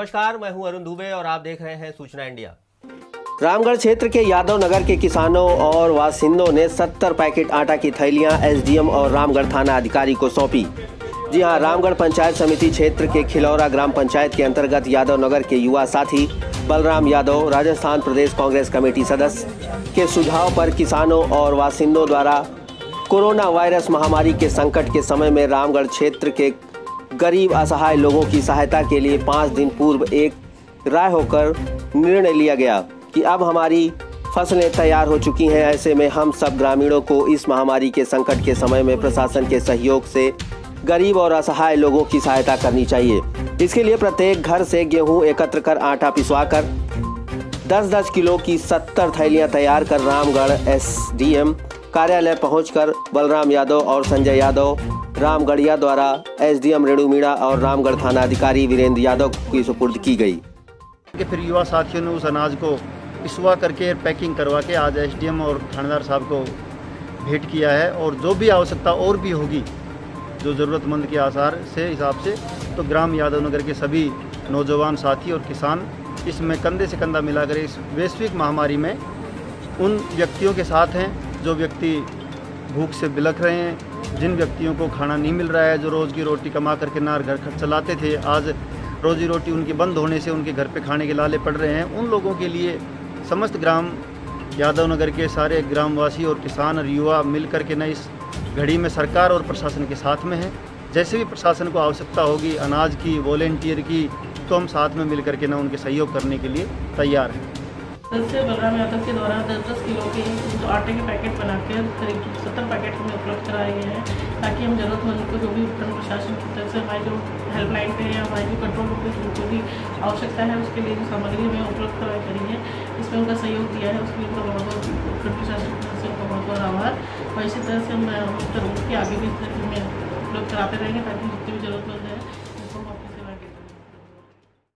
नमस्कार, मैं हूँ अरुण दुबे और आप देख रहे हैं सूचना इंडिया। रामगढ़ क्षेत्र के यादव नगर के किसानों और वासिंदों ने 70 पैकेट आटा की थैलियाँ एसडीएम और रामगढ़ थाना अधिकारी को सौंपी। जी हाँ, रामगढ़ पंचायत समिति क्षेत्र के खिलौरा ग्राम पंचायत के अंतर्गत यादव नगर के युवा साथी बलराम यादव, राजस्थान प्रदेश कांग्रेस कमेटी सदस्य के सुझाव पर किसानों और वासिंदों द्वारा कोरोना वायरस महामारी के संकट के समय में रामगढ़ क्षेत्र के गरीब असहाय लोगों की सहायता के लिए पाँच दिन पूर्व एक राय होकर निर्णय लिया गया कि अब हमारी फ़सलें तैयार हो चुकी हैं। ऐसे में हम सब ग्रामीणों को इस महामारी के संकट के समय में प्रशासन के सहयोग से गरीब और असहाय लोगों की सहायता करनी चाहिए। इसके लिए प्रत्येक घर से गेहूँ एकत्र कर आटा पिसवा कर दस दस किलो की 70 थैलियाँ तैयार कर रामगढ़ एसडीएम कार्यालय पहुंचकर बलराम यादव और संजय यादव रामगढ़िया द्वारा एसडीएम रेणु मीणा और रामगढ़ थाना अधिकारी वीरेंद्र यादव की सुपुर्द की गई। कि फिर युवा साथियों ने उस अनाज को पिसवा करके पैकिंग करवा के आज एसडीएम और थानेदार साहब को भेंट किया है और जो भी आवश्यकता और भी होगी, जो ज़रूरतमंद के आसार से हिसाब से तो ग्राम यादव नगर के सभी नौजवान साथी और किसान इसमें कंधे से कंधा मिलाकर इस वैश्विक महामारी में उन व्यक्तियों के साथ हैं, जो व्यक्ति भूख से बिलख रहे हैं जिन व्यक्तियों को खाना नहीं मिल रहा है, जो रोज़ की रोटी कमा करके नार घर खर्च चलाते थे, आज रोज़ी रोटी उनकी बंद होने से उनके घर पे खाने के लाले पड़ रहे हैं। उन लोगों के लिए समस्त ग्राम, यादव नगर के सारे ग्रामवासी और किसान और युवा मिल कर के न इस घड़ी में सरकार और प्रशासन के साथ में है। जैसे भी प्रशासन को आवश्यकता होगी, अनाज की, वॉलेंटियर की तो हम साथ में मिल करके ना उनके सहयोग करने के लिए तैयार हैं। सदस्य बलराम यादव के द्वारा दस दस किलो के आटे के पैकेट बनाकर करीब सत्तर पैकेट हमें उपलब्ध कराए गए हैं, ताकि हम ज़रूरतमंद को जो भी उपकरण प्रशासन की तरफ़ से हमारी जो हेल्पलाइन पे या हमारी जो कंट्रोल रूम पे जो भी आवश्यकता है, उसके लिए जो सामग्री हमें उपलब्ध कराई करी है, इसमें उनका सहयोग दिया है, उसके लिए उनका बहुत बहुत उपकरण प्रशासन की तरफ़ से उनका बहुत बहुत आभार। और इसी तरह से हम उनके आगे भी इस तरह हमें उपलब्ध कराते रहेंगे, ताकि जितने भी ज़रूरतमंद है